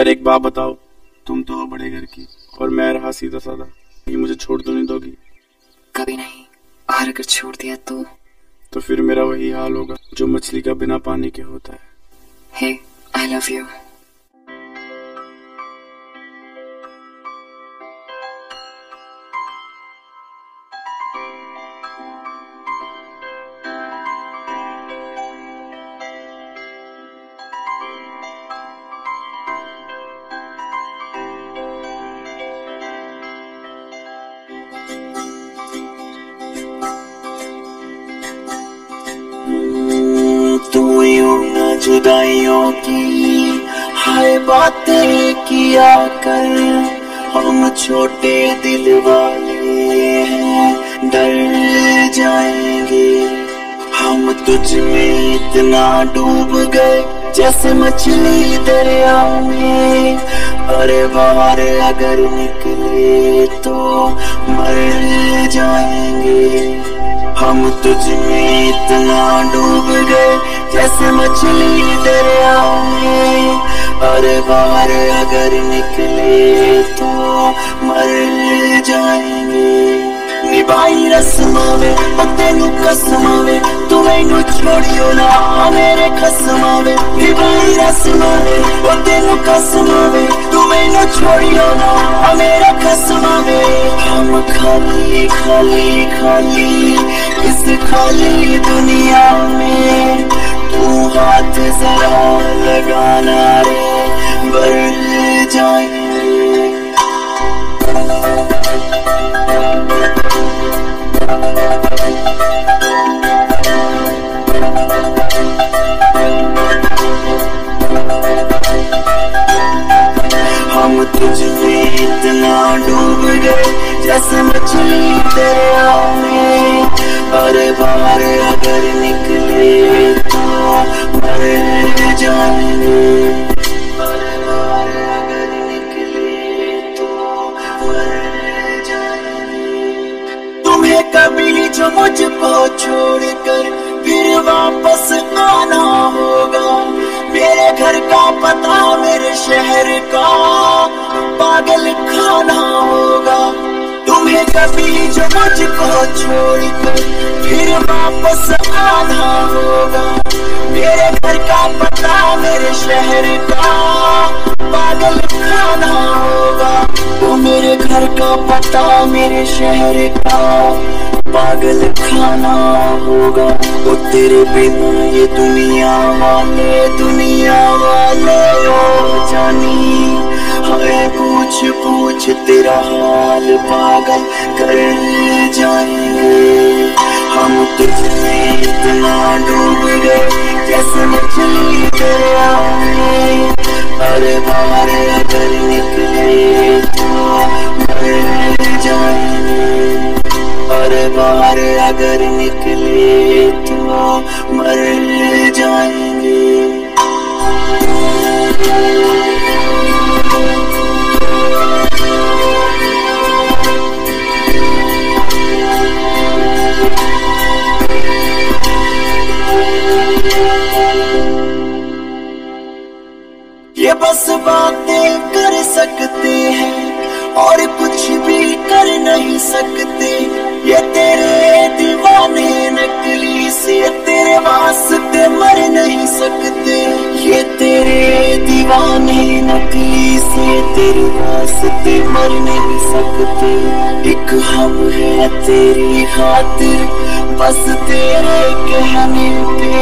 यार एक बात बताओ तुम तो हो बड़े घर की और मैं रहा सीधा साधा। ये मुझे छोड़ तो नहीं दोगी? कभी नहीं। और अगर छोड़ दिया तो? तो फिर मेरा वही हाल होगा जो मछली का बिना पानी के होता है। हे आई लव यू जुदाइयों की, हाय बातें किया कर। हम छोटे दिल वाले हैं, डर जाएँगे। हम तुझ में इतना डूब गए, जैसे मछली दरिया में। अरे बाहर अगर निकले तो मर जाएँगे। हम तुझ में इतना डूब गए जैसे मछली दरिया में। अरे बाहर अगर निकले तो मर जाएँगे। निभाई रस्मावे तेनू कसमावे तू मैनू छोड़ियो ना मेरे खसमावे निभाई रस्मावे तेनू कसमावे तू मैनू छोड़ियो ना खसमावे हम खाली खाली खाली इस खाली दुनिया में, तू हाथ जरा लगाना रे, बदल जाएँगे हम तुझ में इतना डूब गए, जैसे मछली दरिया में। अरे बाहर अगर निकले तो मर जाएँगे। अरे बाहर अगर तो जो मुझको छोड़कर फिर वापस आना होगा, मेरे घर का पता मेरे कभी जो मुझको छोड़कर फिर वापस आना होगा मेरे घर का पता मेरे शहर का। पागल खाना होगा। वो मेरे घर का पता मेरे शहर का। पागल खाना होगा। वो तेरे बिना ये दुनिया वाले दुनिया वाले ओ जानी। हाय पूछ पूछ, तेरा हाल पागल कर जाएँगे हम तुझमें इतना डूब गए जैसे मछली दरिया में अरे बाहर अगर निकले तो मर जाएँगे अरे बाहर अगर निकले तो मर और कुछ भी कर नहीं सकते। ये तेरे दीवाने नकली से तेरे वास्ते मर नहीं सकते। ये तेरे दीवाने नकली से तेरे वास्ते मर नहीं सकते। एक हम है तेरी खातिर, बस तेरे कहने पे।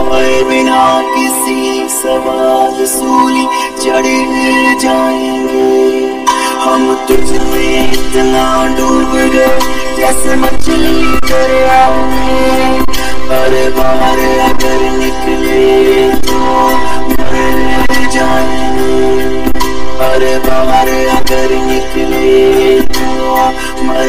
और बिना किसी सवाल, सूली चढ़ जाएँगे। हम तुझ में इतना डूब गए, जैसे मछली दरिया में अरे बाहर अगर निकले तो मर जाएँगे। अरे बाहर अगर निकले तो मर